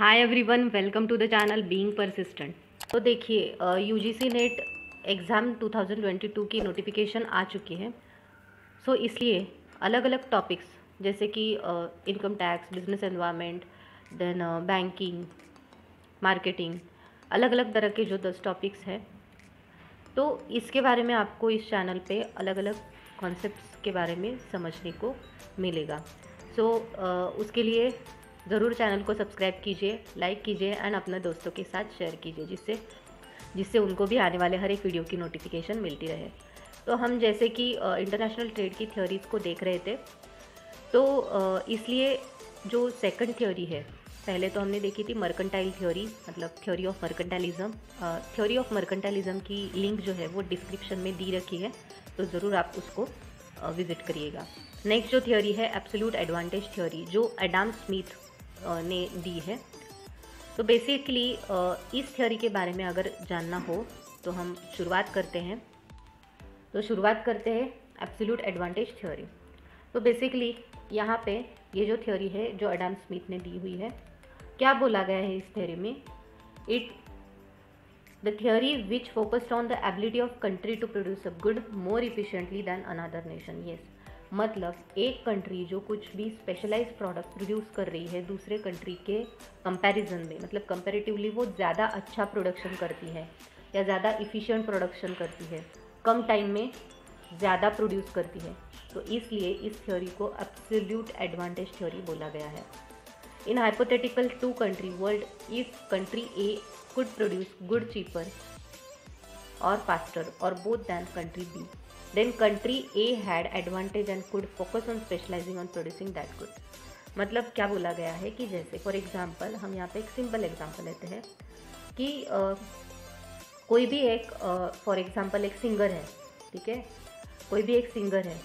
Hi everyone welcome to the channel being persistent तो देखिए U G C NET exam 2022 की notification आ चुकी है। सो so, इसलिए अलग अलग टॉपिक्स जैसे कि income tax business environment then banking marketing अलग अलग तरह के जो दस टॉपिक्स हैं। तो इसके बारे में आपको इस चैनल पे अलग अलग कॉन्सेप्ट्स के बारे में समझने को मिलेगा। सो so, uh, उसके लिए ज़रूर चैनल को सब्सक्राइब कीजिए, लाइक कीजिए एंड अपने दोस्तों के साथ शेयर कीजिए, जिससे जिससे उनको भी आने वाले हर एक वीडियो की नोटिफिकेशन मिलती रहे। तो हम जैसे कि इंटरनेशनल ट्रेड की थ्योरीज को देख रहे थे तो इसलिए जो सेकंड थ्योरी है, पहले तो हमने देखी थी मर्केंटाइल थ्योरी मतलब theory of mercantilism theory of mercantilism की लिंक जो है वो डिस्क्रिप्शन में दी रखी है तो ज़रूर आप उसको विज़िट करिएगा। नेक्स्ट जो थ्योरी है एब्सोल्यूट एडवांटेज थ्योरी जो एडाम स्मिथ ने दी है। तो बेसिकली इस थ्योरी के बारे में अगर जानना हो तो हम शुरुआत करते हैं। तो शुरुआत करते हैं एब्सोल्यूट एडवांटेज थ्योरी तो बेसिकली यहाँ पे ये जो थ्योरी है, जो एडम स्मिथ ने दी हुई है, क्या बोला गया है इस थ्योरी में? It the theory which focused on the ability of country to produce a good more efficiently than another nation yes मतलब एक कंट्री जो कुछ भी स्पेशलाइज्ड प्रोडक्ट प्रोड्यूस कर रही है दूसरे कंट्री के कंपैरिजन में मतलब कंपैरेटिवली वो ज़्यादा अच्छा प्रोडक्शन करती है या ज़्यादा इफ़िशियंट प्रोडक्शन करती है, कम टाइम में ज़्यादा प्रोड्यूस करती है। तो इसलिए इस थ्योरी को एब्सोल्यूट एडवांटेज थ्योरी बोला गया है। In hypothetical two country world if country A could produce good cheaper और फास्टर और both than country B then country A had advantage and could focus on specializing on producing that good. मतलब क्या बोला गया है कि जैसे for example हम यहाँ पे एक सिंपल एग्जांपल लेते हैं कि uh, कोई भी एक फॉर एग्जांपल एक सिंगर है ठीक है? कोई भी एक सिंगर है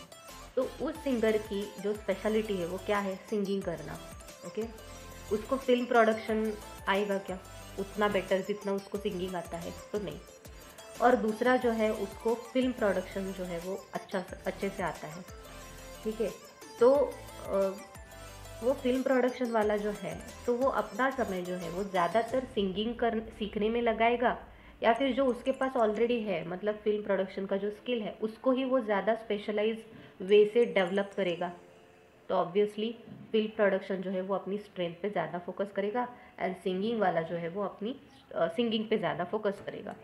तो उस सिंगर की जो स्पेशलिटी है वो क्या है? सिंगिंग करना ओके उसको फ़िल्म प्रोडक्शन आएगा क्या? उतना बेटर जितना उसको सिंगिंग आता है तो नहीं। और दूसरा जो है उसको फ़िल्म प्रोडक्शन जो है वो अच्छा अच्छे से आता है। ठीक है? तो वो फ़िल्म प्रोडक्शन वाला जो है तो वो अपना समय जो है वो ज़्यादातर सिंगिंग कर सीखने में लगाएगा या फिर जो उसके पास ऑलरेडी है मतलब फ़िल्म प्रोडक्शन का जो स्किल है उसको ही वो ज़्यादा स्पेशलाइज वे से डेवलप करेगा। तो ऑब्वियसली फ़िल्म प्रोडक्शन जो है वो अपनी स्ट्रेंथ पे ज़्यादा फोकस करेगा एंड सिंगिंग वाला जो है वो अपनी सिंगिंग uh, पे ज़्यादा फोकस करेगा।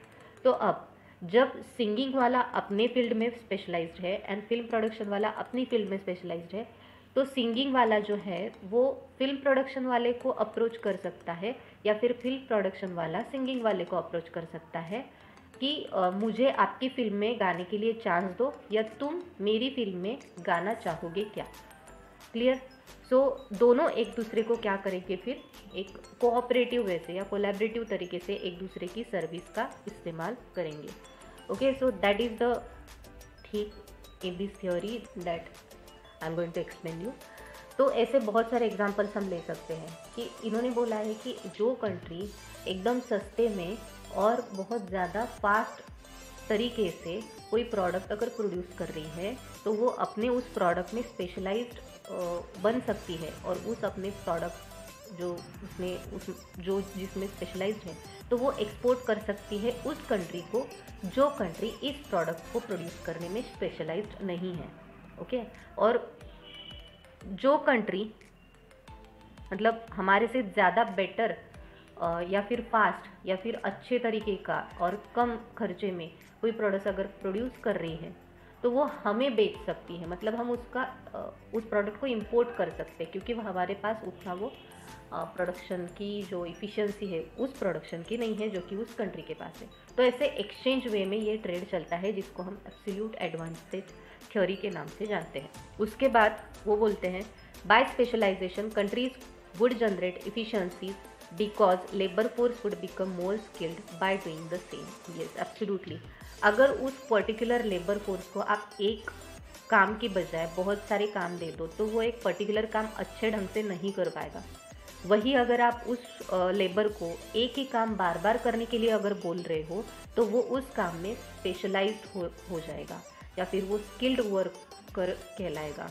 तो अब, जब सिंगिंग वाला अपने फ़ील्ड में स्पेशलाइज्ड है एंड फ़िल्म प्रोडक्शन वाला अपनी फ़ील्ड में स्पेशलाइज्ड है तो सिंगिंग वाला जो है, वो फ़िल्म प्रोडक्शन वाले को अप्रोच कर सकता है या फिर फ़िल्म प्रोडक्शन वाला सिंगिंग वाले को अप्रोच कर सकता है कि मुझे आपकी फ़िल्म में गाने के लिए चांस दो या तुम मेरी फ़िल्म में गाना चाहोगे क्या? क्लियर सो so, दोनों एक दूसरे को क्या करेंगे फिर? एक कोऑपरेटिव वे से या कोलैबोरेटिव तरीके से एक दूसरे की सर्विस का इस्तेमाल करेंगे। Okay so that is the ठीक in this theory that I am going to explain you तो ऐसे बहुत सारे एग्जाम्पल्स हम ले सकते हैं कि इन्होंने बोला है कि जो कंट्री एकदम सस्ते में और बहुत ज़्यादा फास्ट तरीके से कोई प्रोडक्ट अगर प्रोड्यूस कर रही है तो वो अपने उस प्रोडक्ट में स्पेशलाइज्ड बन सकती है और उस अपने प्रोडक्ट जो उसमें उस, जो जिसमें स्पेशलाइज है तो वो एक्सपोर्ट कर सकती है उस कंट्री को, जो कंट्री इस प्रोडक्ट को प्रोड्यूस करने में स्पेशलाइज नहीं है ओके और जो कंट्री मतलब हमारे से ज़्यादा बेटर या फिर फास्ट या फिर अच्छे तरीके का और कम खर्चे में कोई प्रोडक्ट अगर प्रोड्यूस कर रही है तो वो हमें बेच सकती है। मतलब हम उसका उस प्रोडक्ट को इंपोर्ट कर सकते हैं, क्योंकि वह हमारे पास उतना वो प्रोडक्शन की जो इफ़िशेंसी है, उस प्रोडक्शन की नहीं है, जो कि उस कंट्री के पास है। तो ऐसे एक्सचेंज वे में ये ट्रेड चलता है, जिसको हम एब्सोल्यूट एडवांटेज थ्योरी के नाम से जानते हैं। उसके बाद वो बोलते हैं by specialisation countries would generate efficiencies because labour force would become more skilled by doing the same yes absolutely अगर उस पर्टिकुलर लेबर फोर्स को आप एक काम के बजाय बहुत सारे काम दे दो तो वो एक पर्टिकुलर काम अच्छे ढंग से नहीं कर पाएगा। वही अगर आप उस लेबर को एक ही काम बार बार करने के लिए अगर बोल रहे हो तो वो उस काम में स्पेशलाइज्ड हो हो जाएगा या फिर वो स्किल्ड वर्क कर कहलाएगा।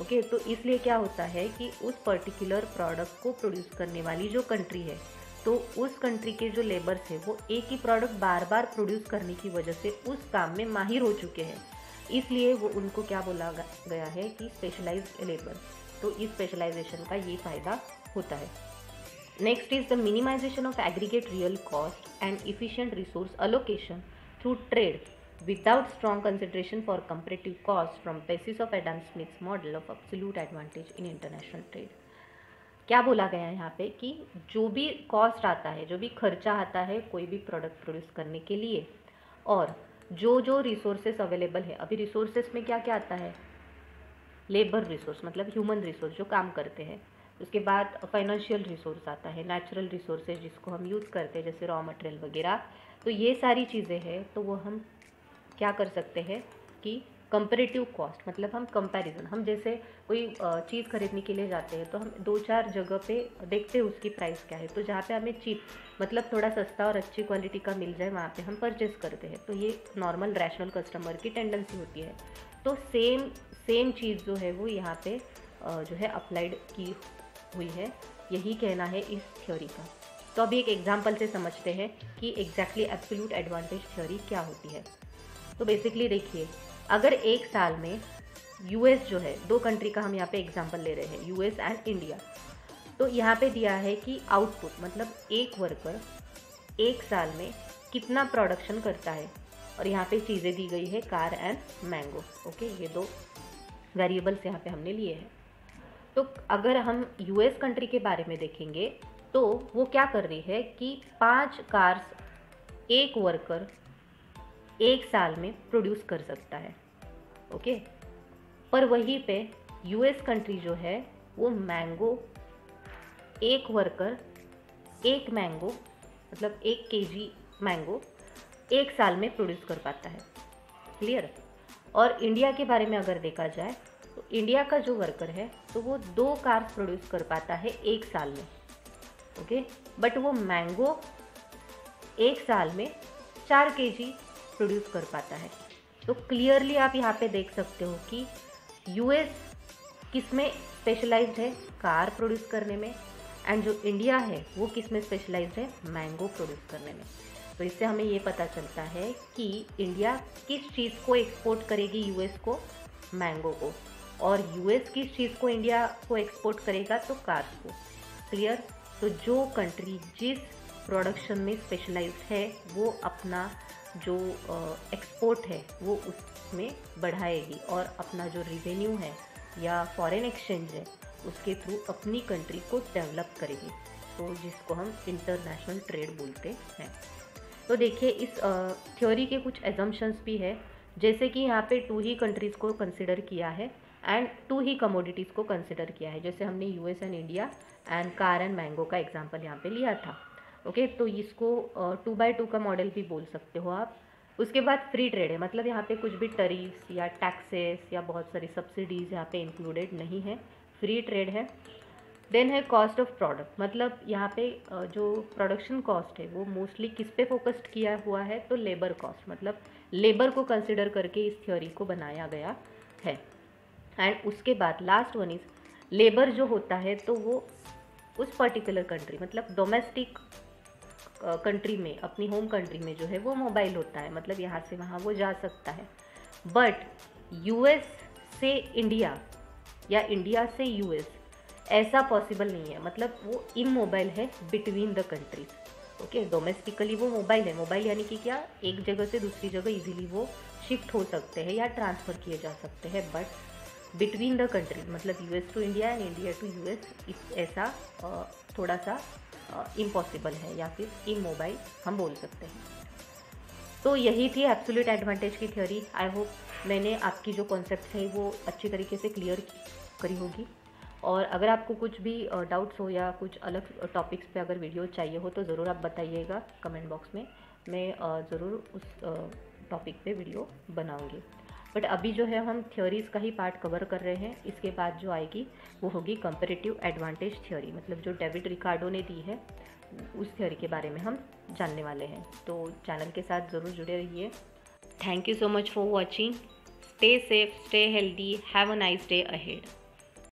ओके तो इसलिए क्या होता है कि उस पर्टिकुलर प्रोडक्ट को प्रोड्यूस करने वाली जो कंट्री है तो उस कंट्री के जो लेबर्स है, वो एक ही प्रोडक्ट बार बार प्रोड्यूस करने की वजह से उस काम में माहिर हो चुके हैं। इसलिए वो उनको क्या बोला गया है कि स्पेशलाइज लेबर तो इस स्पेशलाइजेशन का ये फ़ायदा होता है। Next is the minimisation of aggregate real cost and efficient resource allocation through trade without strong consideration for comparative cost from basis of Adam Smith's model of absolute advantage in international trade. क्या बोला गया है यहाँ पे कि जो भी cost आता है, जो भी खर्चा आता है कोई भी प्रोडक्ट प्रोड्यूस करने के लिए और जो जो रिसोर्सेस अवेलेबल है, अभी रिसोर्सेस में क्या क्या आता है? लेबर रिसोर्स मतलब ह्यूमन रिसोर्स जो काम करते हैं। उसके बाद फाइनेंशियल रिसोर्स आता है नेचुरल रिसोर्सेज जिसको हम यूज़ करते हैं, जैसे रॉ मटेरियल वगैरह। तो ये सारी चीज़ें हैं तो वो हम क्या कर सकते हैं कि कंपेरेटिव कॉस्ट मतलब हम कंपैरिजन हम जैसे कोई चीज़ खरीदने के लिए जाते हैं तो हम दो चार जगह पे देखते हैं उसकी प्राइस क्या है। तो जहाँ पे हमें चीप मतलब थोड़ा सस्ता और अच्छी क्वालिटी का मिल जाए, वहाँ पे हम परचेस करते हैं। तो ये नॉर्मल रैशनल कस्टमर की टेंडेंसी होती है। तो सेम सेम चीज़ जो है वो यहाँ पर जो है अप्लाइड की हुई है। यही कहना है इस थ्योरी का। तो अभी एक एग्ज़ाम्पल से समझते हैं कि एग्जैक्टली एब्सोल्यूट एडवांटेज थ्योरी क्या होती है। तो बेसिकली देखिए, अगर एक साल में यूएस जो है, दो कंट्री का हम यहाँ पे एग्जांपल ले रहे हैं यूएस एंड इंडिया तो यहाँ पे दिया है कि आउटपुट मतलब एक वर्कर एक साल में कितना प्रोडक्शन करता है। और यहाँ पे चीज़ें दी गई है कार एंड मैंगो ओके ये दो वेरिएबल्स यहाँ पे हमने लिए हैं। तो अगर हम यूएस कंट्री के बारे में देखेंगे तो वो क्या कर रही है कि पाँच कार्स एक वर्कर एक साल में प्रोड्यूस कर सकता है ओके पर वहीं पे यूएस कंट्री जो है, वो मैंगो एक वर्कर एक मैंगो मतलब एक केजी मैंगो एक साल में प्रोड्यूस कर पाता है क्लियर और इंडिया के बारे में अगर देखा जाए तो इंडिया का जो वर्कर है तो वो दो कार प्रोड्यूस कर पाता है एक साल में ओके बट वो मैंगो एक साल में चार केजी प्रोड्यूस कर पाता है। तो क्लियरली आप यहाँ पे देख सकते हो कि यूएस किसमें स्पेशलाइज्ड है कार प्रोड्यूस करने में एंड जो इंडिया है वो किसमें स्पेशलाइज्ड है मैंगो प्रोड्यूस करने में। तो इससे हमें ये पता चलता है कि इंडिया किस चीज़ को एक्सपोर्ट करेगी यूएस को मैंगो को और यूएस किस चीज़ को इंडिया को एक्सपोर्ट करेगा तो कार्स को। क्लियर तो जो कंट्री जिस प्रोडक्शन में स्पेशलाइज्ड है वो अपना जो एक्सपोर्ट है, वो उसमें बढ़ाएगी और अपना जो रिवेन्यू है या फॉरेन एक्सचेंज है, उसके थ्रू अपनी कंट्री को डेवलप करेगी। तो जिसको हम इंटरनेशनल ट्रेड बोलते हैं। तो देखिए, इस थ्योरी के कुछ एजम्पन्स भी है। जैसे कि यहाँ पे टू ही कंट्रीज़ को कंसिडर किया है एंड टू ही कमोडिटीज़ को कंसिडर किया है। जैसे हमने US and India and car and mango का एग्ज़ाम्पल यहाँ पे लिया था। ओके तो इसको टू बाई टू का मॉडल भी बोल सकते हो आप। उसके बाद फ्री ट्रेड है मतलब यहाँ पे कुछ भी टरीस या टैक्सेस या बहुत सारी सब्सिडीज़ यहाँ पे इंक्लूडेड नहीं है। फ्री ट्रेड है। देन है कॉस्ट ऑफ़ प्रोडक्ट मतलब यहाँ पे जो प्रोडक्शन कॉस्ट है, वो मोस्टली किस पे फोकस्ड किया हुआ है? तो लेबर कॉस्ट मतलब लेबर को कंसिडर करके इस थ्योरी को बनाया गया है। एंड उसके बाद लास्ट वन इज़ लेबर जो होता है तो वो उस पर्टिकुलर कंट्री मतलब डोमेस्टिक कंट्री में, अपनी होम कंट्री में जो है वो मोबाइल होता है। मतलब यहाँ से वहाँ वो जा सकता है। बट यूएस से इंडिया या इंडिया से यूएस ऐसा पॉसिबल नहीं है। मतलब वो इम मोबाइल है between the countries okay domestically वो मोबाइल है। मोबाइल यानी कि क्या? एक जगह से दूसरी जगह इजीली वो शिफ्ट हो सकते हैं या ट्रांसफ़र किए जा सकते हैं। बट बिटवीन द कंट्री मतलब US to India and India to US ऐसा थोड़ा सा इम्पॉसिबल है या फिर मोबाइल हम बोल सकते हैं। तो यही थी एब्सोल्यूट एडवांटेज की थ्योरी आई होप मैंने आपकी जो कॉन्सेप्ट है वो अच्छी तरीके से क्लियर करी होगी। और अगर आपको कुछ भी डाउट्स हो या कुछ अलग टॉपिक्स पे अगर वीडियो चाहिए हो तो ज़रूर आप बताइएगा कमेंट बॉक्स में। मैं ज़रूर उस टॉपिक पे वीडियो बनाऊँगी। बट अभी जो है, हम थ्योरीज़ का ही पार्ट कवर कर रहे हैं। इसके बाद जो आएगी, वो होगी कंपेरेटिव एडवांटेज थ्योरी मतलब जो डेविड रिकार्डो ने दी है, उस थ्योरी के बारे में हम जानने वाले हैं। तो चैनल के साथ ज़रूर जुड़े रहिए। Thank you so much for watching stay safe stay healthy have a nice day ahead